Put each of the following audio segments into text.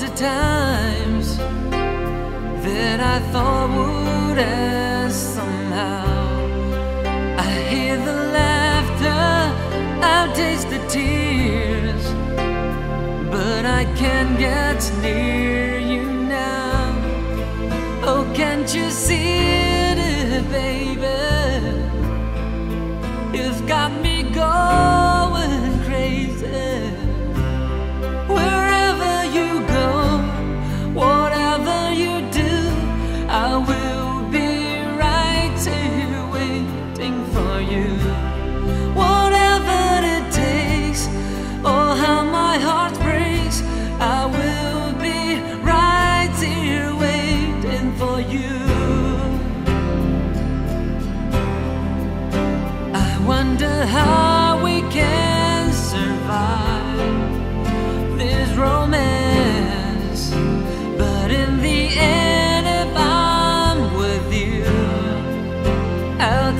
the times that I thought would end somehow. I hear the laughter, I taste the tears, but I can't get near you now. Oh, can't you see it, baby? You've got me going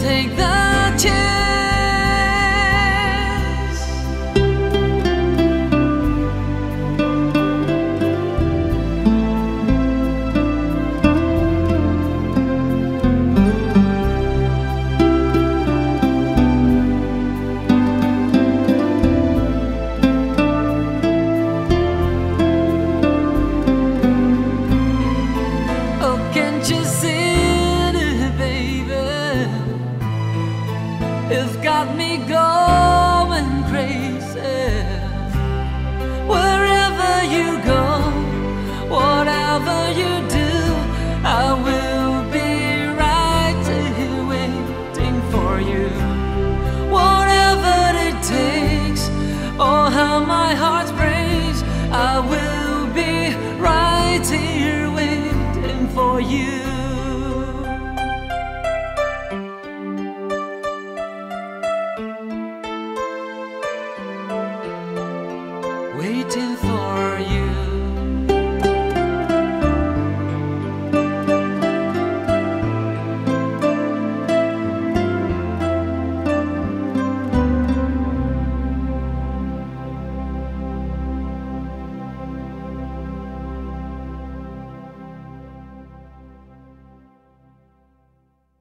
take the got me going crazy. Wherever you go, whatever you do, I will be right here waiting for you. Whatever it takes, oh, how my heart breaks, I will be right here waiting for you. Waiting for you.